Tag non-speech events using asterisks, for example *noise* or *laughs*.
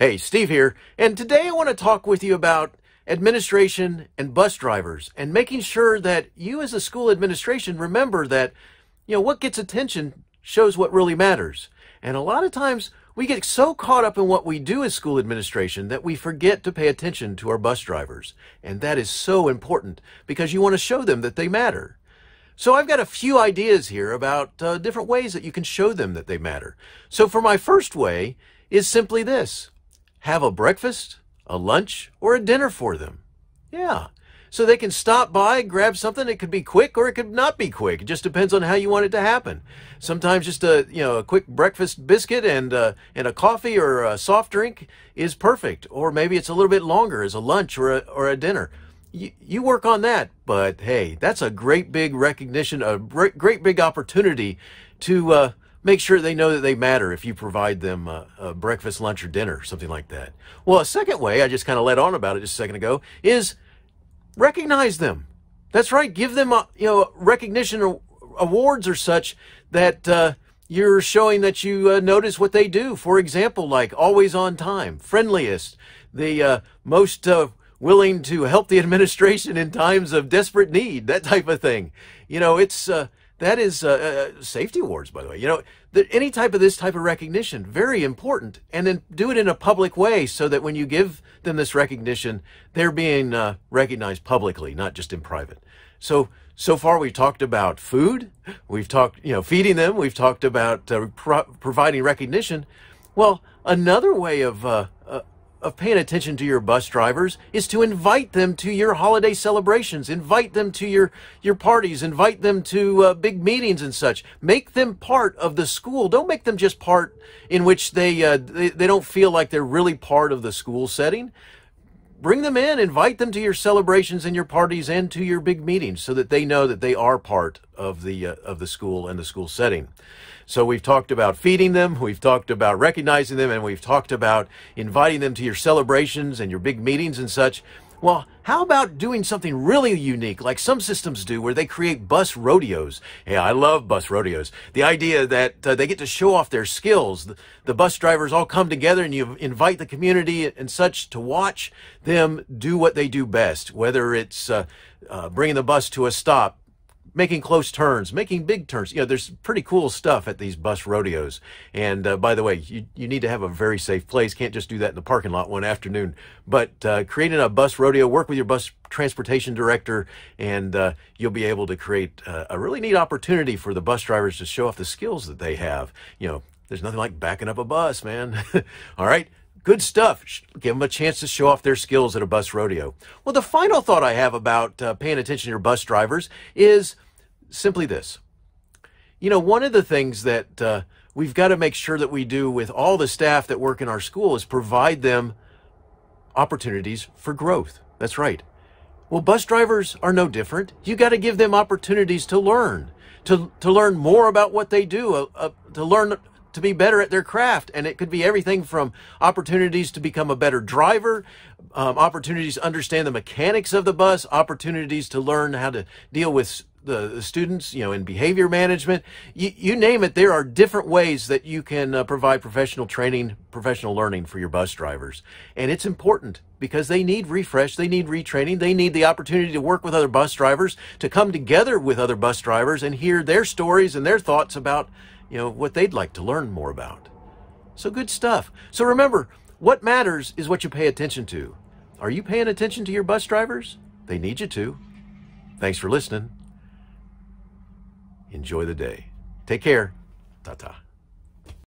Hey, Steve here, and today I want to talk with you about administration and bus drivers and making sure that you as a school administration remember that, you know, what gets attention shows what really matters. And a lot of times we get so caught up in what we do as school administration that we forget to pay attention to our bus drivers. And that is so important because you want to show them that they matter. So I've got a few ideas here about uh, different ways that you can show them that they matter. So for my first way is simply this have a breakfast, a lunch, or a dinner for them. Yeah. So they can stop by, grab something. It could be quick or it could not be quick. It just depends on how you want it to happen. Sometimes just a you know a quick breakfast biscuit and uh, and a coffee or a soft drink is perfect. Or maybe it's a little bit longer as a lunch or a, or a dinner. You, you work on that, but hey, that's a great big recognition, a great, big opportunity to uh, make sure they know that they matter if you provide them a, breakfast, lunch, or dinner, something like that. Well, a second way, I just kind of let on about it just a second ago, is recognize them. That's right. Give them, a, you know, recognition or awards or such that uh, you're showing that you uh, notice what they do. For example, like always on time, friendliest, the uh, most uh, willing to help the *laughs* administration in times of desperate need, that type of thing. You know, it's uh, that is uh, uh, safety awards, by the way. You know, the, any type of this type of recognition, very important. And then do it in a public way so that when you give them this recognition, they're being uh, recognized publicly, not just in private. So, so far we've talked about food. We've talked, you know, feeding them. We've talked about uh, pro providing recognition. Well, another way of uh, uh, of paying attention to your bus drivers is to invite them to your holiday celebrations, invite them to your, your parties, invite them to uh, big meetings and such. Make them part of the school. Don't make them just part in which they, uh, they, they don't feel like they're really part of the school setting. Bring them in, invite them to your celebrations and your parties and to your big meetings so that they know that they are part of the, uh, of the school and the school setting. So we've talked about feeding them, we've talked about recognizing them, and we've talked about inviting them to your celebrations and your big meetings and such. Well, how about doing something really unique like some systems do where they create bus rodeos? Yeah, I love bus rodeos. The idea that uh, they get to show off their skills. The, the, bus drivers all come together and you invite the community and such to watch them do what they do best, whether it's uh, uh, bringing the bus to a stop, making close turns, making big turns. You know, there's pretty cool stuff at these bus rodeos. And uh, by the way, you, you need to have a very safe place. Can't just do that in the parking lot one afternoon. But uh, creating a bus rodeo, work with your bus transportation director, and uh, you'll be able to create a really neat opportunity for the bus drivers to show off the skills that they have. You know, there's nothing like backing up a bus, man. *laughs* All right. Good stuff. Give them a chance to show off their skills at a bus rodeo. Well, the final thought I have about uh, paying attention to your bus drivers is simply this. You know, one of the things that uh, we've got to make sure that we do with all the staff that work in our school is provide them opportunities for growth. That's right. Well, bus drivers are no different. You got to give them opportunities to learn, to, to learn more about what they do, uh, uh, to learn to be better at their craft. And it could be everything from opportunities to become a better driver, um, opportunities to understand the mechanics of the bus, opportunities to learn how to deal with the, students, you know, in behavior management, you, you name it, there are different ways that you can uh, provide professional training, professional learning for your bus drivers. And it's important because they need refresh, they need retraining, they need the opportunity to work with other bus drivers, to come together with other bus drivers and hear their stories and their thoughts about, you know, what they'd like to learn more about. So good stuff. So remember, what matters is what you pay attention to. Are you paying attention to your bus drivers? They need you to. Thanks for listening. Enjoy the day. Take care. Ta ta.